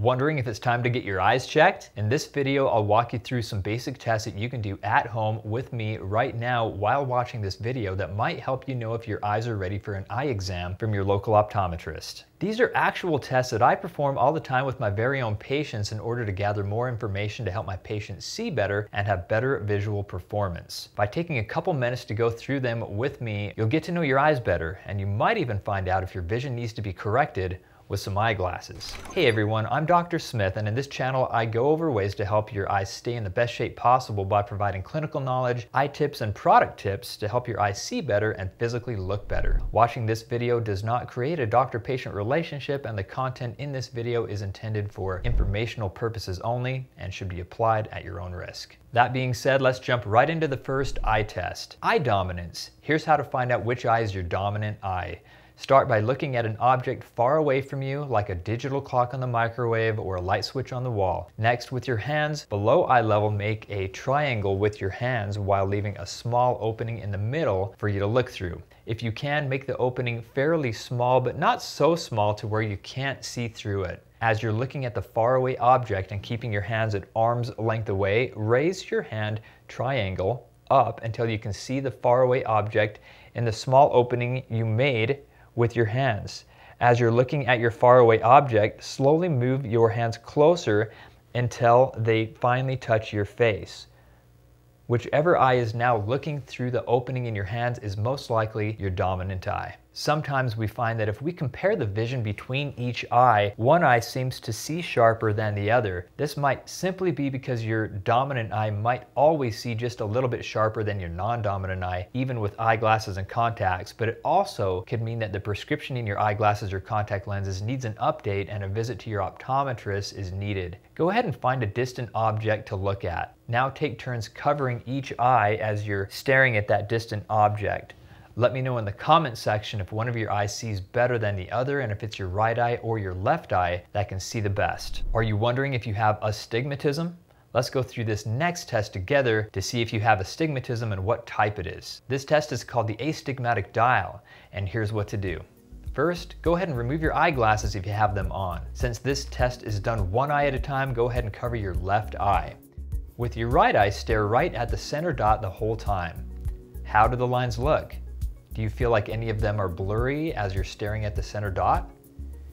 Wondering if it's time to get your eyes checked? In this video, I'll walk you through some basic tests that you can do at home with me right now while watching this video that might help you know if your eyes are ready for an eye exam from your local optometrist. These are actual tests that I perform all the time with my very own patients in order to gather more information to help my patients see better and have better visual performance. By taking a couple minutes to go through them with me, you'll get to know your eyes better and you might even find out if your vision needs to be corrected with some eyeglasses. Hey everyone, I'm Dr. Smith and in this channel I go over ways to help your eyes stay in the best shape possible by providing clinical knowledge, eye tips, and product tips to help your eyes see better and physically look better. Watching this video does not create a doctor-patient relationship and the content in this video is intended for informational purposes only and should be applied at your own risk. That being said, let's jump right into the first eye test. Eye dominance. Here's how to find out which eye is your dominant eye. Start by looking at an object far away from you, like a digital clock on the microwave or a light switch on the wall. Next, with your hands below eye level, make a triangle with your hands while leaving a small opening in the middle for you to look through. If you can, make the opening fairly small, but not so small to where you can't see through it. As you're looking at the faraway object and keeping your hands at arm's length away, raise your hand triangle up until you can see the faraway object in the small opening you made with your hands. As you're looking at your faraway object, slowly move your hands closer until they finally touch your face. Whichever eye is now looking through the opening in your hands is most likely your dominant eye. Sometimes we find that if we compare the vision between each eye, one eye seems to see sharper than the other. This might simply be because your dominant eye might always see just a little bit sharper than your non-dominant eye, even with eyeglasses and contacts, but it also could mean that the prescription in your eyeglasses or contact lenses needs an update and a visit to your optometrist is needed. Go ahead and find a distant object to look at. Now take turns covering each eye as you're staring at that distant object. Let me know in the comment section if one of your eyes sees better than the other and if it's your right eye or your left eye that can see the best. Are you wondering if you have astigmatism? Let's go through this next test together to see if you have astigmatism and what type it is. This test is called the astigmatic dial, and here's what to do. First, go ahead and remove your eyeglasses if you have them on. Since this test is done one eye at a time, go ahead and cover your left eye. With your right eye, stare right at the center dot the whole time. How do the lines look? Do you feel like any of them are blurry as you're staring at the center dot?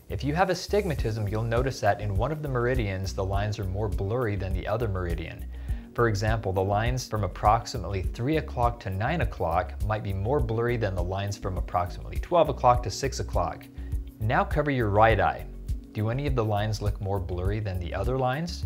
If you have astigmatism, you'll notice that in one of the meridians, the lines are more blurry than the other meridian. For example, the lines from approximately 3 o'clock to 9 o'clock might be more blurry than the lines from approximately 12 o'clock to 6 o'clock. Now cover your right eye. Do any of the lines look more blurry than the other lines?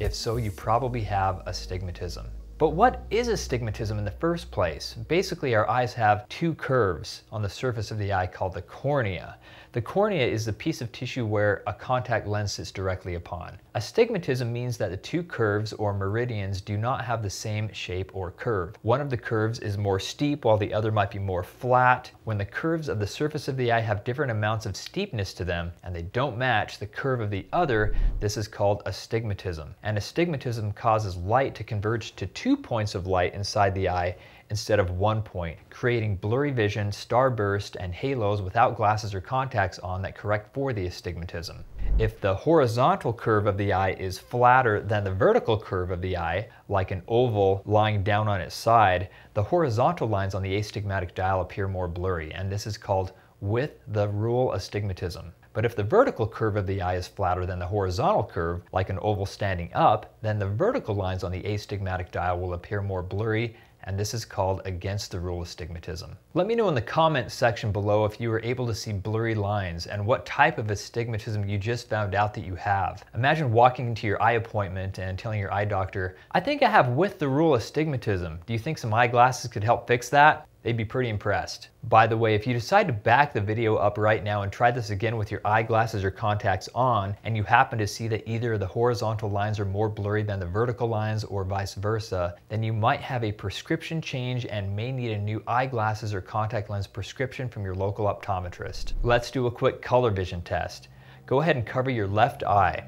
If so, you probably have astigmatism. But what is astigmatism in the first place? Basically, our eyes have two curves on the surface of the eye called the cornea. The cornea is the piece of tissue where a contact lens sits directly upon. Astigmatism means that the two curves or meridians do not have the same shape or curve. One of the curves is more steep while the other might be more flat. When the curves of the surface of the eye have different amounts of steepness to them and they don't match the curve of the other, this is called astigmatism. And astigmatism causes light to converge to two points of light inside the eye instead of one point, creating blurry vision, starburst, and halos without glasses or contacts on that correct for the astigmatism. If the horizontal curve of the eye is flatter than the vertical curve of the eye, like an oval lying down on its side, the horizontal lines on the astigmatic dial appear more blurry, and this is called with the rule astigmatism. But if the vertical curve of the eye is flatter than the horizontal curve, like an oval standing up, then the vertical lines on the astigmatic dial will appear more blurry and this is called against the rule of astigmatism. Let me know in the comments section below if you were able to see blurry lines and what type of astigmatism you just found out that you have. Imagine walking into your eye appointment and telling your eye doctor, I think I have with the rule of astigmatism. Do you think some eyeglasses could help fix that? They'd be pretty impressed. By the way, if you decide to back the video up right now and try this again with your eyeglasses or contacts on, and you happen to see that either the horizontal lines are more blurry than the vertical lines or vice versa, then you might have a prescription change and may need a new eyeglasses or contact lens prescription from your local optometrist. Let's do a quick color vision test. Go ahead and cover your left eye.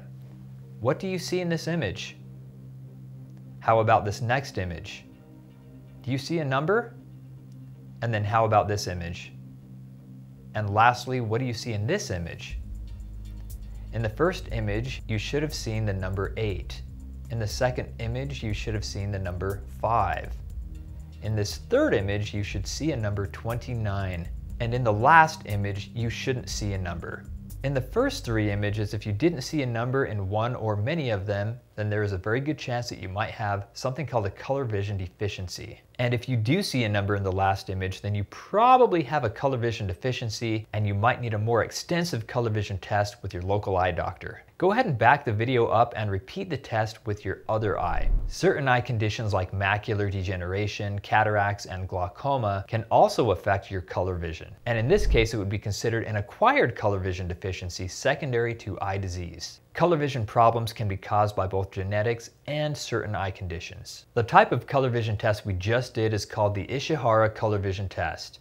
What do you see in this image? How about this next image? Do you see a number? And then how about this image? And lastly, what do you see in this image? In the first image, you should have seen the number 8. In the second image, you should have seen the number 5. In this third image, you should see a number 29. And in the last image, you shouldn't see a number. In the first three images, if you didn't see a number in one or many of them, then there is a very good chance that you might have something called a color vision deficiency. And if you do see a number in the last image, then you probably have a color vision deficiency and you might need a more extensive color vision test with your local eye doctor. Go ahead and back the video up and repeat the test with your other eye. Certain eye conditions like macular degeneration, cataracts, and glaucoma can also affect your color vision. And in this case, it would be considered an acquired color vision deficiency secondary to eye disease. Color vision problems can be caused by both genetics and certain eye conditions. The type of color vision test we just did is called the Ishihara color vision test.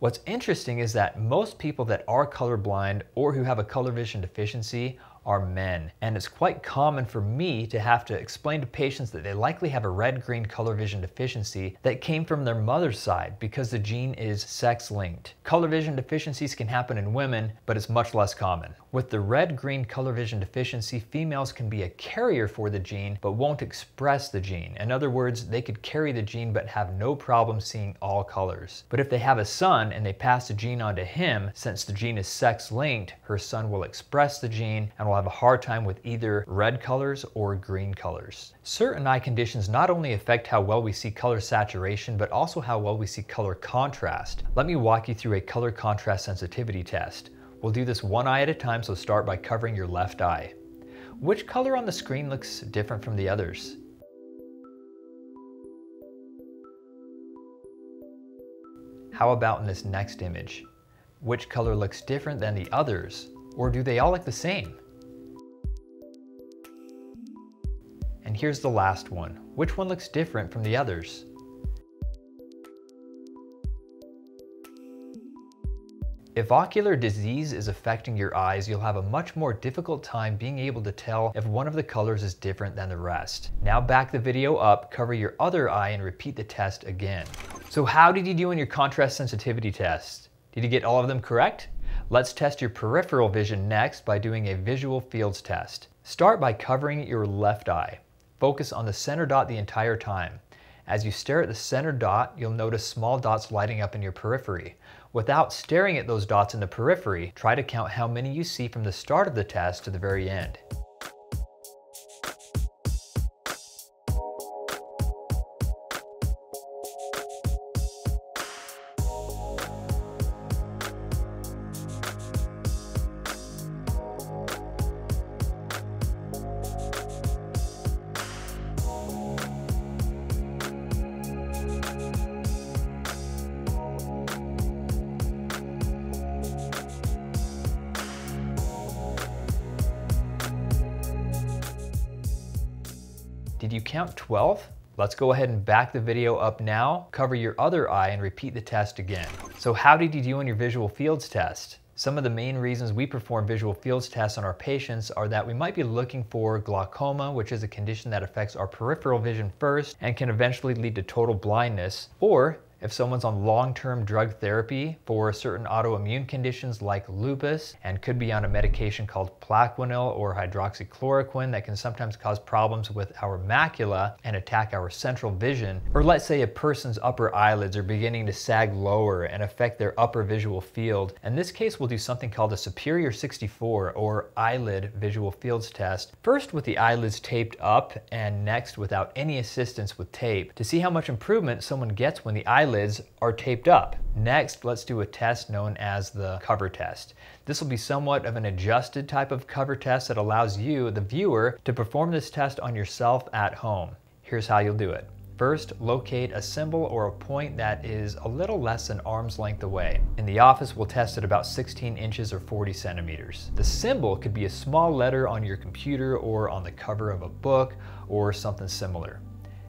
What's interesting is that most people that are colorblind or who have a color vision deficiency are men. And it's quite common for me to have to explain to patients that they likely have a red-green color vision deficiency that came from their mother's side because the gene is sex-linked. Color vision deficiencies can happen in women, but it's much less common. With the red-green color vision deficiency, females can be a carrier for the gene, but won't express the gene. In other words, they could carry the gene but have no problem seeing all colors. But if they have a son and they pass the gene on to him, since the gene is sex-linked, her son will express the gene and will have a hard time with either red colors or green colors. Certain eye conditions not only affect how well we see color saturation, but also how well we see color contrast. Let me walk you through a color contrast sensitivity test. We'll do this one eye at a time, so start by covering your left eye. Which color on the screen looks different from the others? How about in this next image? Which color looks different than the others? Or do they all look the same? And here's the last one. Which one looks different from the others? If ocular disease is affecting your eyes, you'll have a much more difficult time being able to tell if one of the colors is different than the rest. Now back the video up, cover your other eye and repeat the test again. So how did you do in your contrast sensitivity test? Did you get all of them correct? Let's test your peripheral vision next by doing a visual fields test. Start by covering your left eye. Focus on the center dot the entire time. As you stare at the center dot, you'll notice small dots lighting up in your periphery. Without staring at those dots in the periphery, try to count how many you see from the start of the test to the very end. Did you count 12? Let's go ahead and back the video up now, cover your other eye and repeat the test again. So how did you do on your visual fields test? Some of the main reasons we perform visual fields tests on our patients are that we might be looking for glaucoma, which is a condition that affects our peripheral vision first and can eventually lead to total blindness, or if someone's on long-term drug therapy for certain autoimmune conditions like lupus and could be on a medication called Plaquenil or hydroxychloroquine that can sometimes cause problems with our macula and attack our central vision. Or let's say a person's upper eyelids are beginning to sag lower and affect their upper visual field. In this case, we'll do something called a Superior 64 or eyelid visual fields test. First with the eyelids taped up and next without any assistance with tape to see how much improvement someone gets when the eyelids eyelids are taped up. Next, let's do a test known as the cover test. This will be somewhat of an adjusted type of cover test that allows you, the viewer, to perform this test on yourself at home. Here's how you'll do it. First, locate a symbol or a point that is a little less than arm's length away. In the office, we'll test at about 16 inches or 40 centimeters. The symbol could be a small letter on your computer or on the cover of a book or something similar.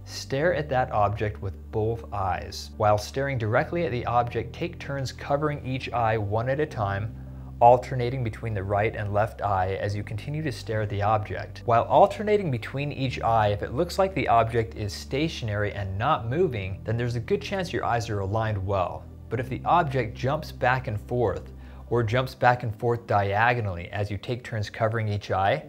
Stare at that object with both eyes. While staring directly at the object, take turns covering each eye one at a time, alternating between the right and left eye as you continue to stare at the object. While alternating between each eye, if it looks like the object is stationary and not moving, then there's a good chance your eyes are aligned well. But if the object jumps back and forth, or jumps back and forth diagonally as you take turns covering each eye,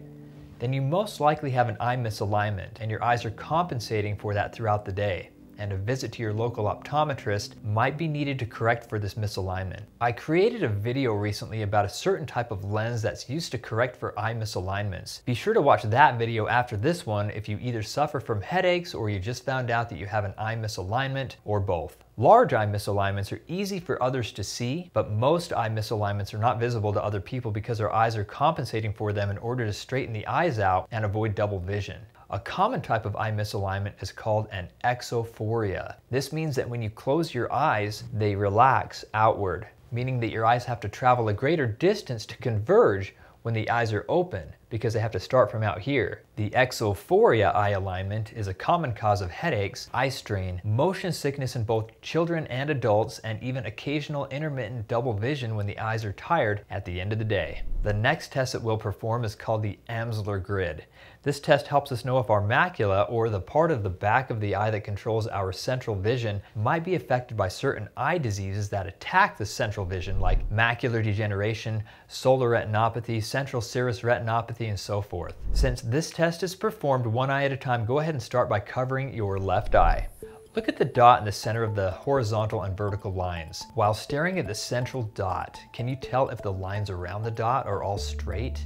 then you most likely have an eye misalignment and your eyes are compensating for that throughout the day and a visit to your local optometrist might be needed to correct for this misalignment. I created a video recently about a certain type of lens that's used to correct for eye misalignments. Be sure to watch that video after this one if you either suffer from headaches or you just found out that you have an eye misalignment or both. Large eye misalignments are easy for others to see, but most eye misalignments are not visible to other people because our eyes are compensating for them in order to straighten the eyes out and avoid double vision. A common type of eye misalignment is called an exophoria. This means that when you close your eyes, they relax outward, meaning that your eyes have to travel a greater distance to converge when the eyes are open because they have to start from out here. The exophoria eye alignment is a common cause of headaches, eye strain, motion sickness in both children and adults, and even occasional intermittent double vision when the eyes are tired at the end of the day. The next test that we'll perform is called the Amsler grid. This test helps us know if our macula, or the part of the back of the eye that controls our central vision, might be affected by certain eye diseases that attack the central vision, like macular degeneration, solar retinopathy, central serous retinopathy, and so forth. Since this test is performed one eye at a time, go ahead and start by covering your left eye. Look at the dot in the center of the horizontal and vertical lines. While staring at the central dot, can you tell if the lines around the dot are all straight?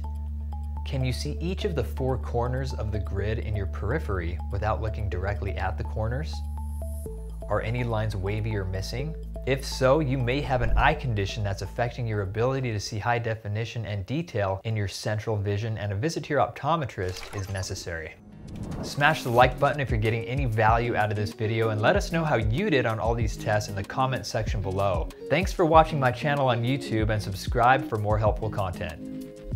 Can you see each of the four corners of the grid in your periphery without looking directly at the corners? Are any lines wavy or missing? If so, you may have an eye condition that's affecting your ability to see high definition and detail in your central vision and a visit to your optometrist is necessary. Smash the like button if you're getting any value out of this video and let us know how you did on all these tests in the comment section below. Thanks for watching my channel on YouTube and subscribe for more helpful content.